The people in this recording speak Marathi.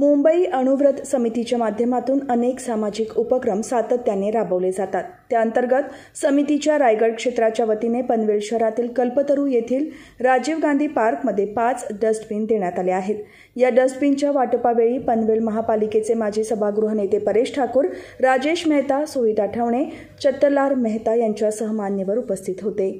मुंबई अणुव्रत समितीच्या माध्यमातून अनेक सामाजिक उपक्रम सातत्याने राबवले जातात. त्याअंतर्गत समितीच्या रायगड क्षेत्राच्या वतीने पनवेल शहरातील कल्पतरू येथील राजीव गांधी पार्कमध्ये पाच डस्टबिन देण्यात आले आहेत. या डस्टबिनच्या वाटपावेळी पनवेल महापालिकेचे माजी सभागृह नेते परेश ठाकूर राजेश मेहता सुविधा ठवणे चत्तरलाल मेहता यांच्यासह मान्यवर उपस्थित होते.